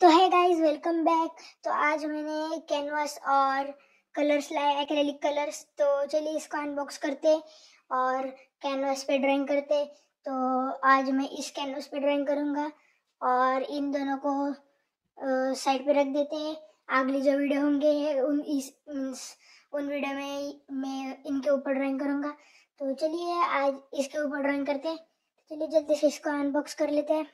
तो है guys welcome back तो आज मैंने कैनवास और कलर्स लाए एक्रेलिक कलर्स तो चलिए इसको अनबॉक्स करते और कैनवास पे ड्राइंग करते। तो आज मैं इस कैनवास पे ड्राइंग करूँगा और इन दोनों को साइड पे रख देते हैं। अगली जो वीडियो होंगे, उन इस, मीन्स उन वीडियो में मैं इनके ऊपर ड्राइंग करूँगा। तो चलिए आज इसके ऊपर ड्राइंग करते हैं। चलिए जल्दी से इसको अनबॉक्स कर लेते हैं।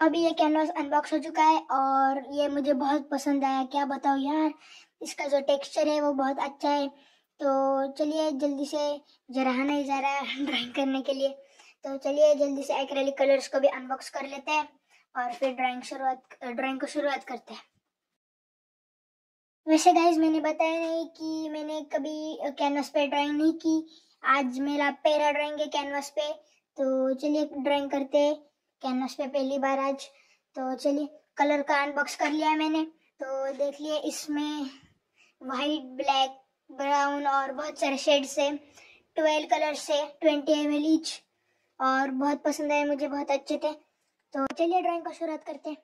अभी ये कैनवास अनबॉक्स हो चुका है और ये मुझे बहुत पसंद आया। क्या बताओ यार, इसका जो टेक्सचर है वो बहुत अच्छा है। तो चलिए जल्दी से जरा नहीं जा रहा है ड्राइंग करने के लिए। तो चलिए जल्दी से एक्रेलिक कलर्स को भी अनबॉक्स कर लेते हैं और फिर ड्राइंग शुरुआत ड्राइंग को शुरुआत करते हैं। वैसे गाइज़ मैंने बताया नहीं कि मैंने कभी कैनवास पे ड्राइंग नहीं की। आज मेरा पहला ड्राइंग है कैनवास पे। तो चलिए ड्राइंग करते हैं। कैनवास पे पहली बार आज। तो चलिए कलर का अनबॉक्स कर लिया है मैंने। तो देख लिए, इसमें वाइट ब्लैक ब्राउन और बहुत सारे शेड्स है। ट्वेल्व कलर से ट्वेंटी एम एल ईच और बहुत पसंद आए, मुझे बहुत अच्छे थे। तो चलिए ड्राइंग को शुरुआत करते हैं।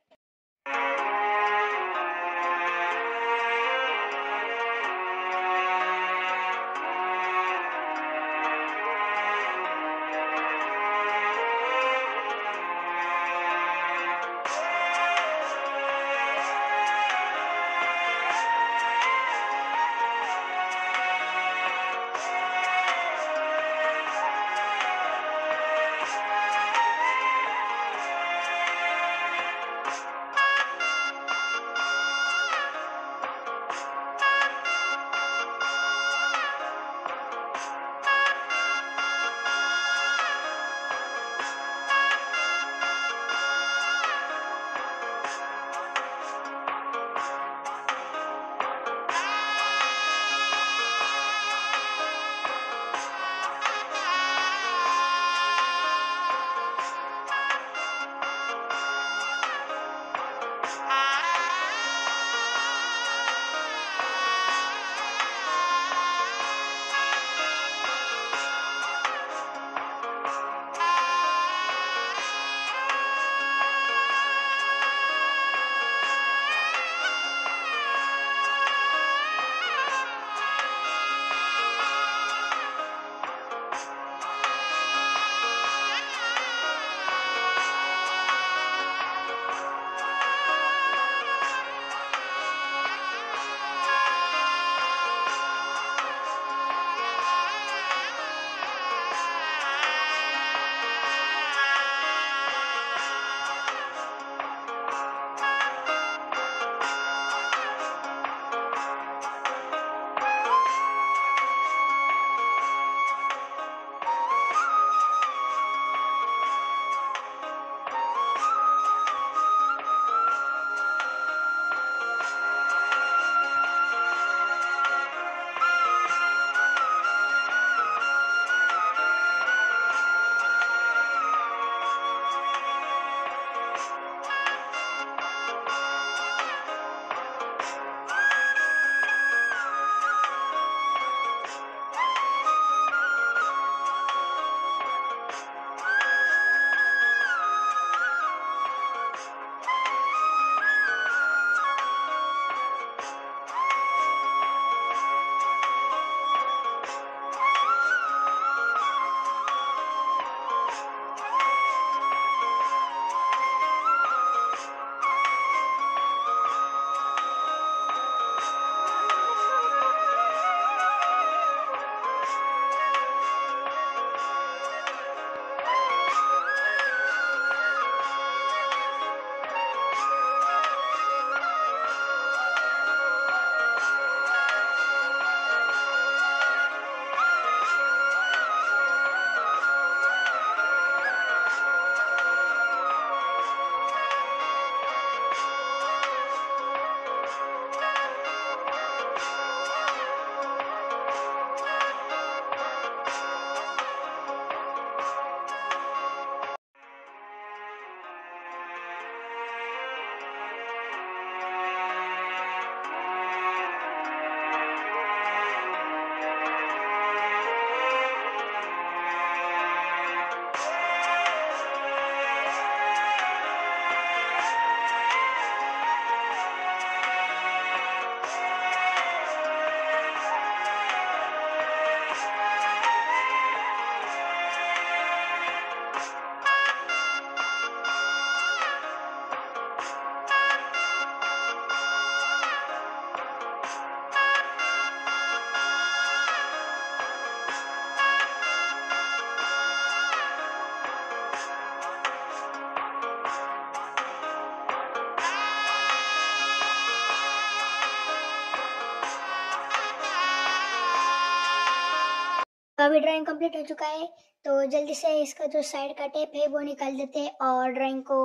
तो अभी ड्राइंग कंप्लीट हो चुका है तो जल्दी से इसका जो साइड का टेप है वो निकाल देते हैं और ड्राइंग को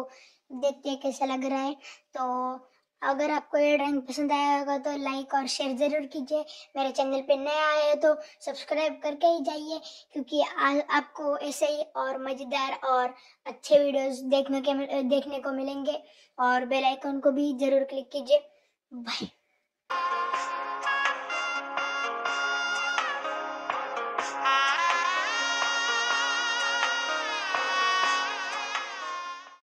देखते हैं कैसा लग रहा है। तो अगर आपको ये ड्राइंग पसंद आया होगा तो लाइक और शेयर ज़रूर कीजिए। मेरे चैनल पे नया आया हो तो सब्सक्राइब करके ही जाइए क्योंकि आ, आपको ऐसे ही और मज़ेदार और अच्छे वीडियोस देखने के देखने को मिलेंगे। और बेल आइकन को भी ज़रूर क्लिक कीजिए। बाय